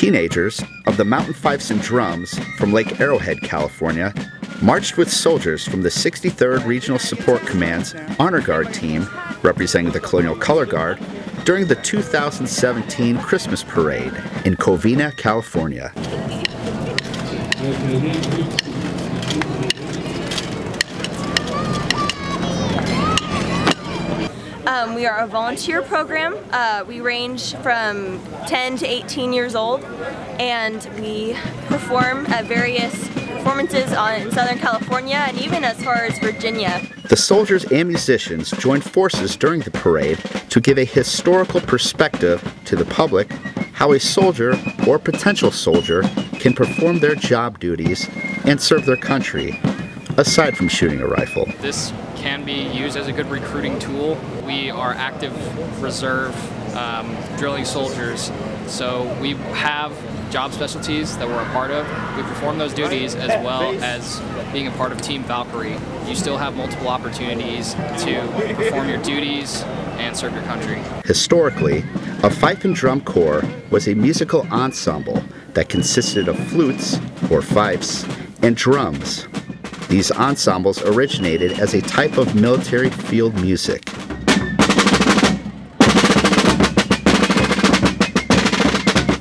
Teenagers of the Mountain Fifes and Drums from Lake Arrowhead, California, marched with soldiers from the 63rd Regional Support Command's Honor Guard team, representing the Colonial Color Guard, during the 2017 Christmas Parade in Covina, California. Um, we are a volunteer program. Uh, we range from 10 to 18 years old and we perform at various performances on, in Southern California and even as far as Virginia. The soldiers and musicians joined forces during the parade to give a historical perspective to the public how a soldier or potential soldier can perform their job duties and serve their country, aside from shooting a rifle. This can be used as a good recruiting tool. We are active reserve um, drilling soldiers, so we have job specialties that we're a part of. We perform those duties as well as being a part of Team Valkyrie. You still have multiple opportunities to perform your duties and serve your country. Historically, a fife and drum corps was a musical ensemble that consisted of flutes, or fifes, and drums. These ensembles originated as a type of military field music.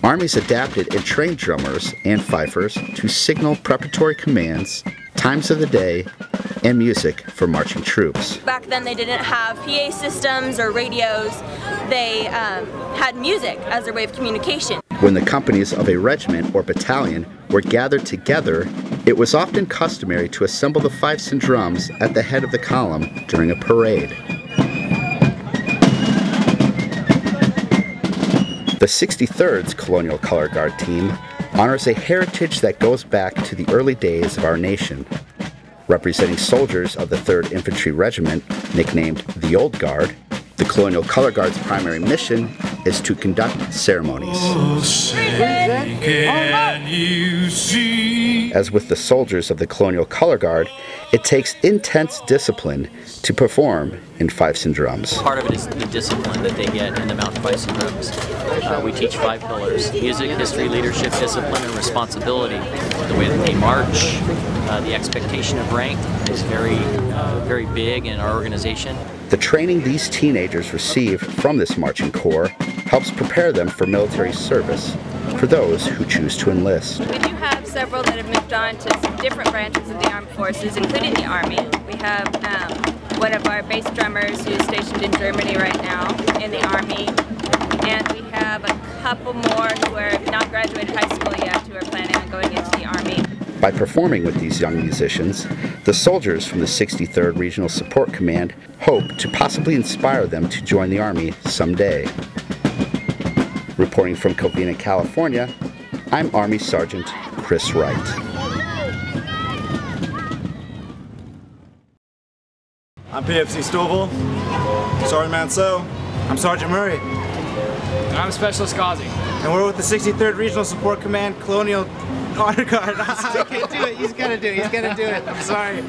Armies adapted and trained drummers and fifers to signal preparatory commands, times of the day, and music for marching troops. Back then they didn't have PA systems or radios. They um, had music as their way of communication. When the companies of a regiment or battalion were gathered together, it was often customary to assemble the fifes and drums at the head of the column during a parade. The 63rd's Colonial Color Guard team honors a heritage that goes back to the early days of our nation. Representing soldiers of the 3rd Infantry Regiment, nicknamed the Old Guard, the Colonial Color Guard's primary mission is to conduct ceremonies. As with the soldiers of the Colonial Color Guard, it takes intense discipline to perform in fifes and drums. Part of it is the discipline that they get in the Mountain Fifes and Drums. Uh, we teach five pillars, music, history, leadership, discipline, and responsibility. The way that they march, uh, the expectation of rank is very, uh, very big in our organization. The training these teenagers receive from this marching corps helps prepare them for military service for those who choose to enlist. Several that have moved on to different branches of the armed forces, including the Army. We have um, one of our bass drummers who's stationed in Germany right now in the Army. And we have a couple more who are not graduated high school yet who are planning on going into the Army. By performing with these young musicians, the soldiers from the 63rd Regional Support Command hope to possibly inspire them to join the Army someday. Reporting from Covina, California, I'm Army Sergeant Chris Wright. I'm PFC Stovall. Sergeant Manso. I'm Sergeant Murray. And I'm Specialist Ghazi. And we're with the 63rd Regional Support Command Colonial Honor Guard. I can't do it. He's gonna do it. He's gonna do it. I'm sorry.